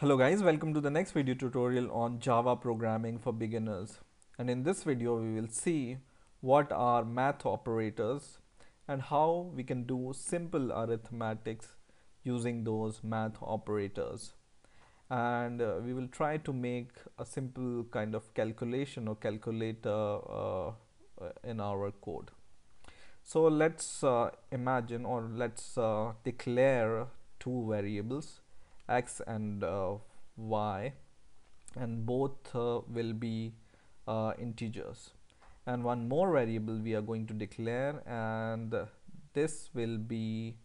Hello guys, welcome to the next video tutorial on Java programming for beginners. And in this video we will see what are math operators and how we can do simple arithmetics using those math operators. And uh, we will try to make a simple kind of calculation or calculator uh, uh in our code. So let's uh, imagine or let's uh, declare two variables x and uh, y and both uh, will be uh, integers. And one more variable we are going to declare and this will be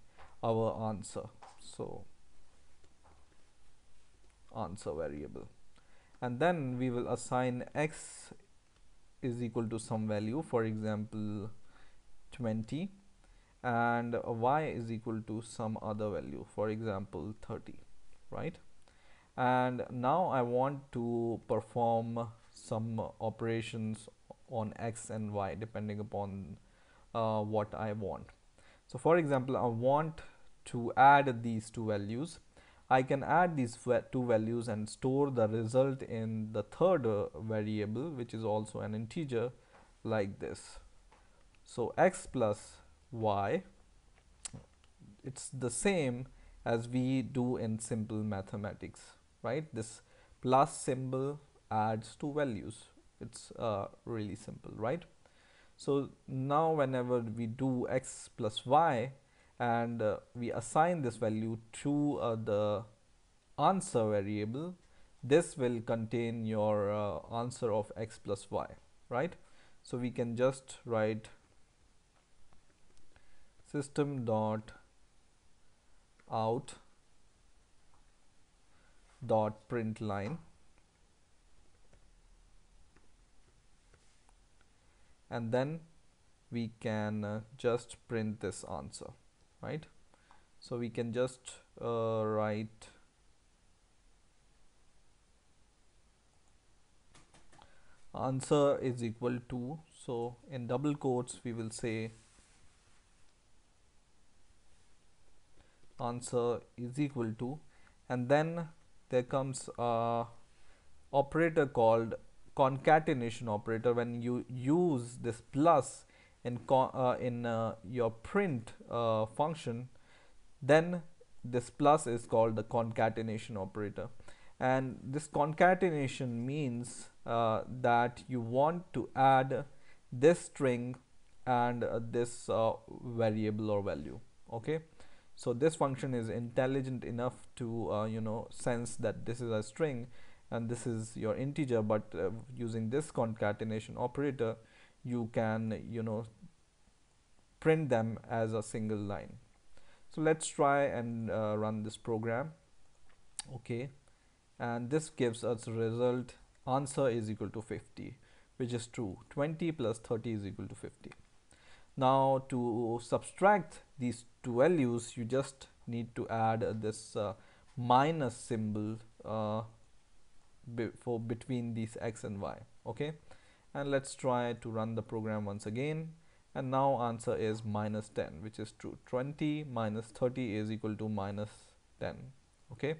our answer. So answer variable. And then we will assign x is equal to some value for example 20 and y is equal to some other value for example 30 right? And now I want to perform some operations on x and y depending upon uh, what I want. So for example I want to add these two values. I can add these two values and store the result in the third uh, variable which is also an integer like this. So x plus y it's the same as we do in simple mathematics right? This plus symbol adds two values. It's uh, really simple right? So now whenever we do x plus y and uh, we assign this value to uh, the answer variable this will contain your uh, answer of x plus y right? So we can just write system dot out dot print line and then we can uh, just print this answer right? So we can just uh, write answer is equal to so in double quotes we will say answer is equal to and then there comes a operator called concatenation operator. When you use this plus in uh, in uh, your print uh, function then this plus is called the concatenation operator. And this concatenation means uh, that you want to add this string and uh, this uh, variable or value. Okay so this function is intelligent enough to uh, you know sense that this is a string and this is your integer but uh, using this concatenation operator you can you know print them as a single line. So let's try and uh, run this program. Okay. And this gives us result answer is equal to 50 which is true. 20 plus 30 is equal to 50 now to subtract these two values you just need to add this uh, minus symbol uh, between these x and y okay? And let's try to run the program once again. And now answer is minus 10 which is true. 20 minus 30 is equal to minus 10 okay?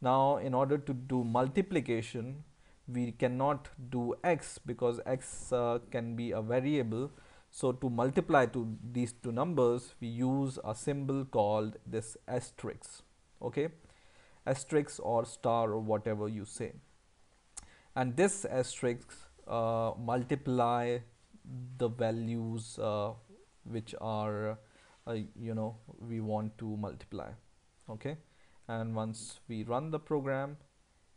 Now in order to do multiplication we cannot do x because x uh, can be a variable so to multiply to these two numbers, we use a symbol called this asterisk, okay? Asterisk or star or whatever you say. And this asterisk uh, multiply the values uh, which are, uh, you know, we want to multiply, okay? And once we run the program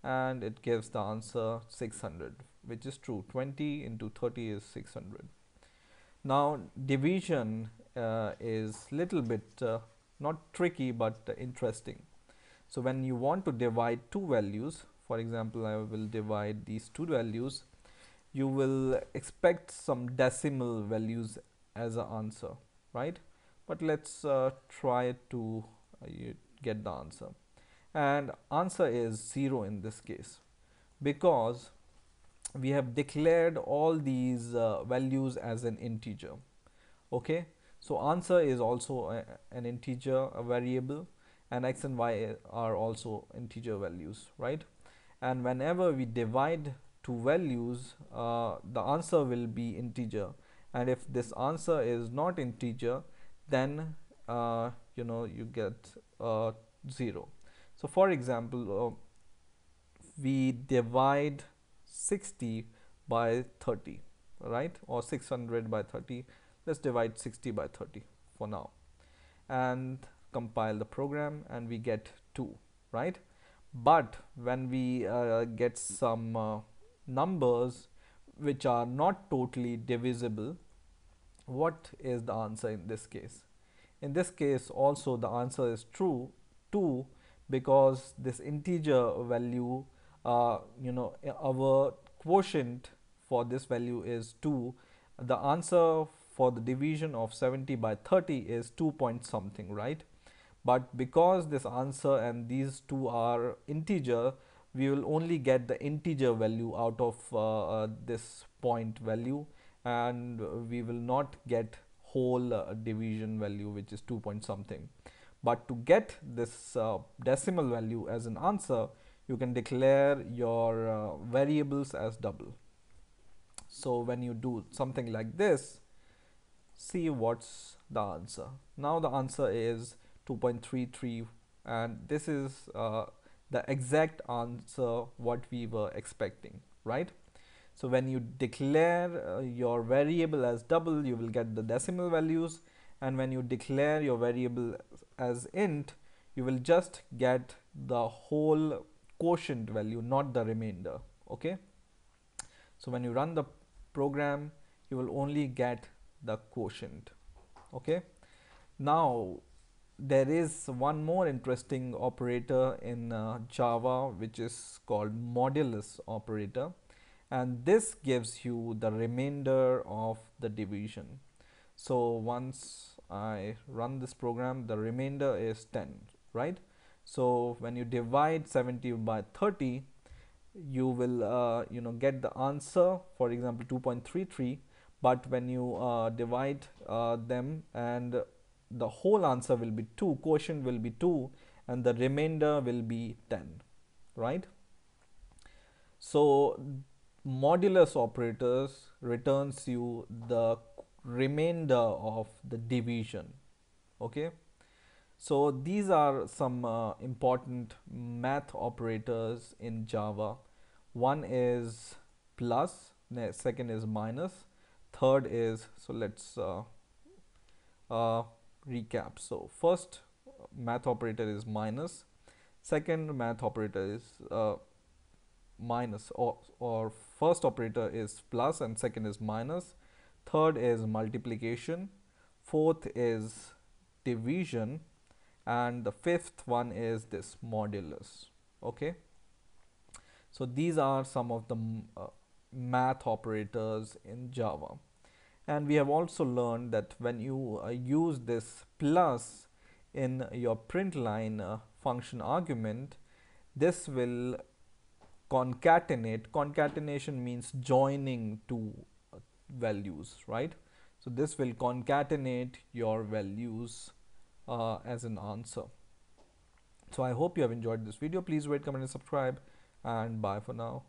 and it gives the answer 600, which is true. 20 into 30 is 600 now division uh, is little bit uh, not tricky but interesting. So when you want to divide two values, for example, I will divide these two values, you will expect some decimal values as an answer, right? But let's uh, try to uh, get the answer. And answer is 0 in this case because we have declared all these uh, values as an integer. Okay? So answer is also a, an integer a variable and x and y are also integer values right? And whenever we divide two values uh, the answer will be integer. And if this answer is not integer then uh, you know you get uh, 0 so for example uh, we divide 60 by 30 right? Or 600 by 30 let's divide 60 by 30 for now. And compile the program and we get 2 right? But when we uh, get some uh, numbers which are not totally divisible what is the answer in this case? In this case also the answer is true 2 because this integer value uh, you know our quotient for this value is 2 the answer for the division of 70 by 30 is 2 point something right? But because this answer and these two are integer we will only get the integer value out of uh, uh, this point value and we will not get whole uh, division value which is 2 point something. But to get this uh, decimal value as an answer you can declare your uh, variables as double. So when you do something like this see what's the answer. Now the answer is 2.33 and this is uh, the exact answer what we were expecting right? So when you declare uh, your variable as double you will get the decimal values and when you declare your variable as int you will just get the whole quotient value not the remainder okay? So when you run the program you will only get the quotient okay? Now there is one more interesting operator in uh, Java which is called modulus operator and this gives you the remainder of the division. So once I run this program the remainder is 10 right so when you divide 70 by 30 you will uh, you know get the answer for example 2.33 but when you uh, divide uh, them and the whole answer will be 2 quotient will be 2 and the remainder will be 10 right? So modulus operators returns you the remainder of the division okay so these are some uh, important math operators in java one is plus second is minus third is so let's uh, uh, recap. So first math operator is minus, second math operator is uh, minus or, or first operator is plus and second is minus, third is multiplication, fourth is division and the fifth one is this modulus okay? So these are some of the uh, math operators in java. And we have also learned that when you uh, use this plus in your print line uh, function argument this will concatenate. Concatenation means joining two uh, values right? So this will concatenate your values uh, as an answer. So i hope you have enjoyed this video. Please rate comment and subscribe. And bye for now